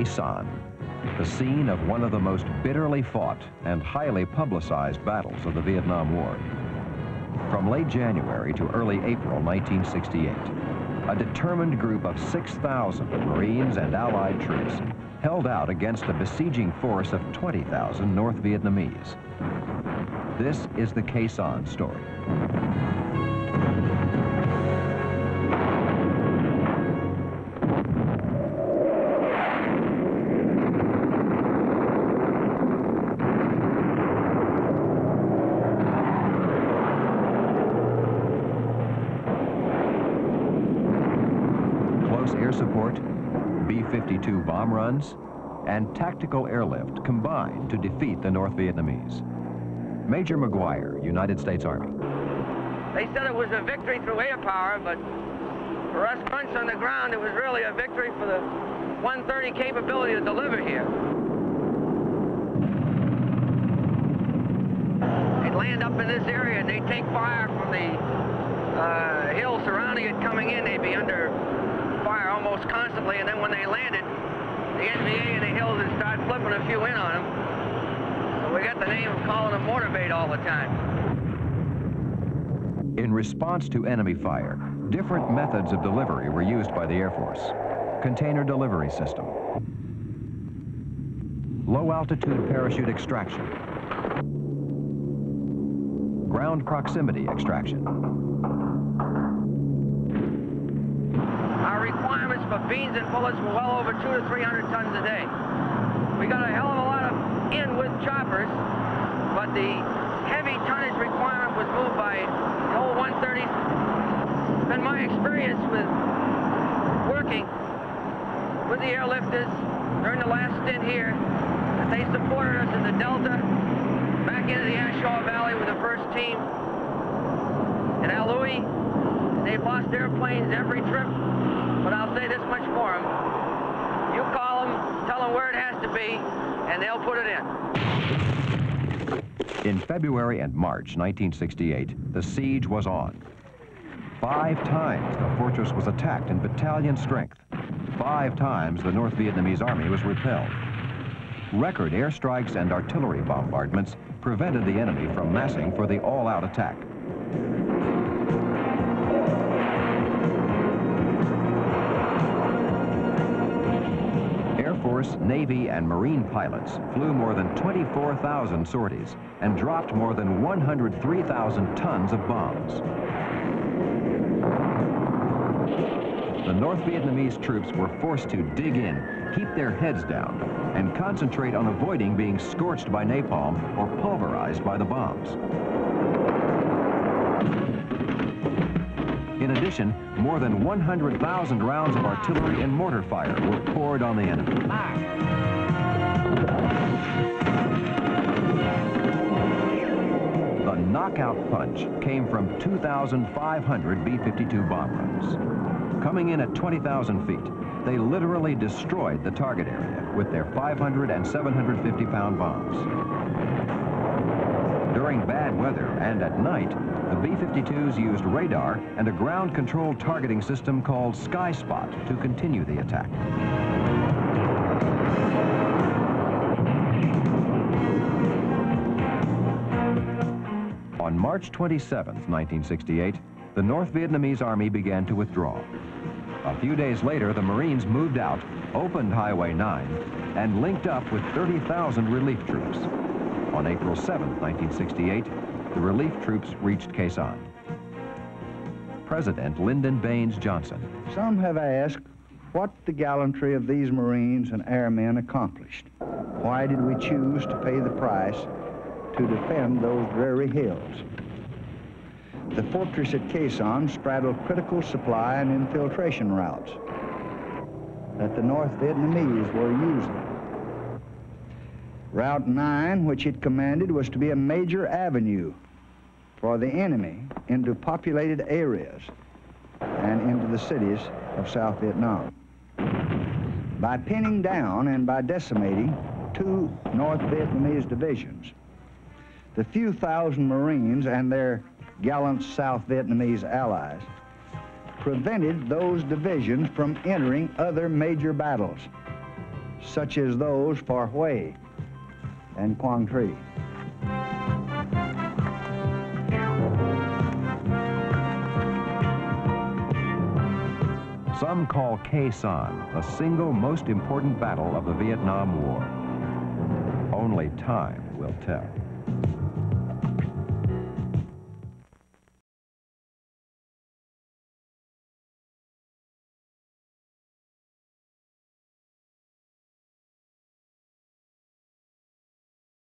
Sanh, the scene of one of the most bitterly fought and highly publicized battles of the Vietnam War. From late January to early April 1968, a determined group of 6,000 Marines and Allied troops held out against a besieging force of 20,000 North Vietnamese. This is the Khe story. B-52 bomb runs, and tactical airlift combined to defeat the North Vietnamese. Major McGuire, United States Army. They said it was a victory through air power, but for us grunts on the ground, it was really a victory for the 130 capability to deliver here. They'd land up in this area and they'd take fire from the uh, hill surrounding it coming in. They'd be under almost constantly, and then when they landed, the NVA the hills would start flipping a few in on them. So we got the name of calling them mortar bait all the time. In response to enemy fire, different methods of delivery were used by the Air Force. Container delivery system, low-altitude parachute extraction, ground proximity extraction, beans and bullets were well over two to 300 tons a day. We got a hell of a lot of in with choppers, but the heavy tonnage requirement was moved by the old 130s. And my experience with working with the airlifters during the last stint here, that they supported us in the Delta, back into the A Shau Valley with the first team, in Al They've lost airplanes every trip but I'll say this much for them. You call them, tell them where and they'll put it in. In February and March 1968, the siege was on. Five times the fortress was attacked in battalion strength. Five times the North Vietnamese army was repelled. Record airstrikes and artillery bombardments prevented the enemy from massing for the all-out attack. Navy, and Marine pilots flew more than 24,000 sorties and dropped more than 103,000 tons of bombs. The North Vietnamese troops were forced to dig in, keep their heads down, and concentrate on avoiding being scorched by napalm or pulverized by the bombs. In addition, more than 100,000 rounds of artillery and mortar fire were poured on the enemy. The knockout punch came from 2,500 B-52 bomb runs. Coming in at 20,000 feet, they literally destroyed the target area with their 500 and 750 pound bombs. During bad weather and at night, the B-52s used radar and a ground control targeting system called Sky Spot to continue the attack. On March 27, 1968, the North Vietnamese army began to withdraw. A few days later, the Marines moved out, opened Highway 9, and linked up with 30,000 relief troops. On April 7, 1968, the relief troops reached Sanh. President Lyndon Baines Johnson. Some have asked what the gallantry of these Marines and airmen accomplished. Why did we choose to pay the price to defend those dreary hills? The fortress at Sanh straddled critical supply and infiltration routes that the North Vietnamese were using. Route 9, which it commanded, was to be a major avenue for the enemy into populated areas and into the cities of South Vietnam. By pinning down and by decimating two North Vietnamese divisions, the few thousand Marines and their gallant South Vietnamese allies prevented those divisions from entering other major battles such as those for Hue and Quang Tri. Some call Khe Sanh the single most important battle of the Vietnam War. Only time will tell.